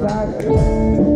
back.